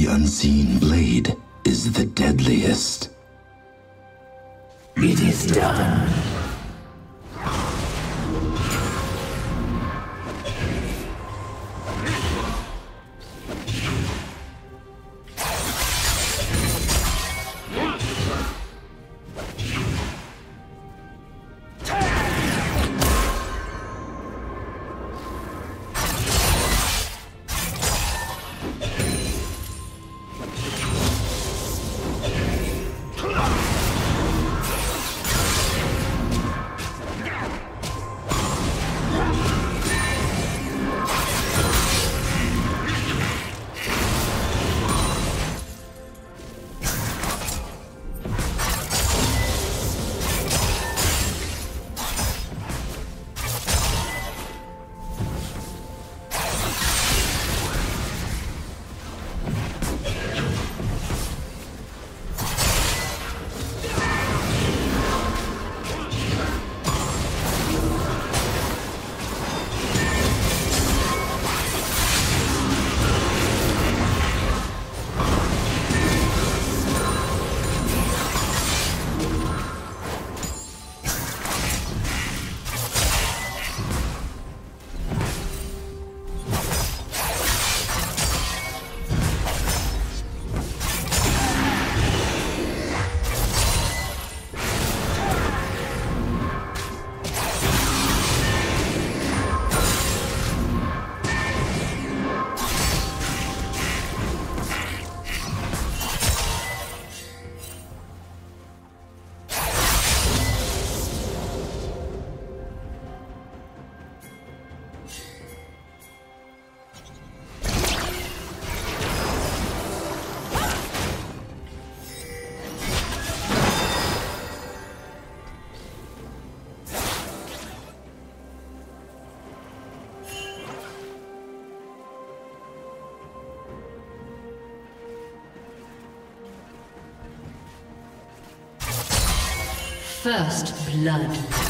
The unseen blade is the deadliest. It is done. First blood.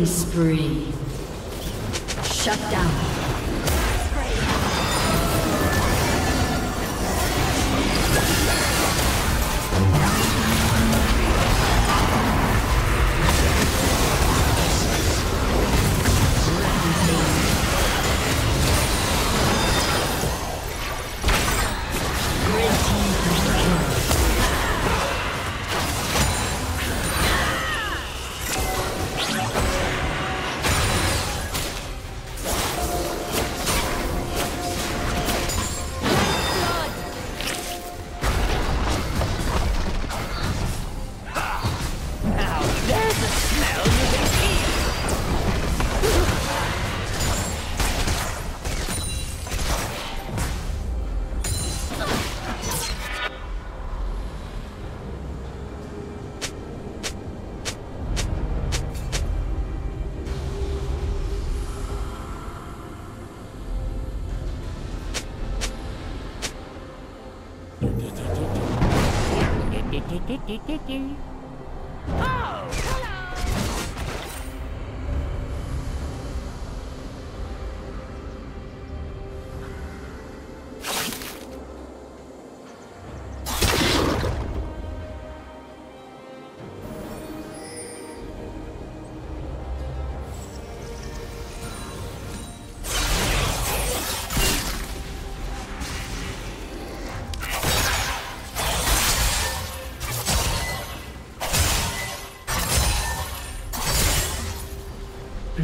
Killing spree. do do do.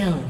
Kill.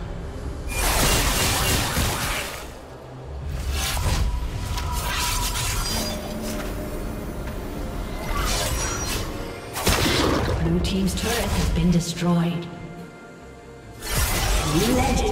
Team's turret has been destroyed. Legendary.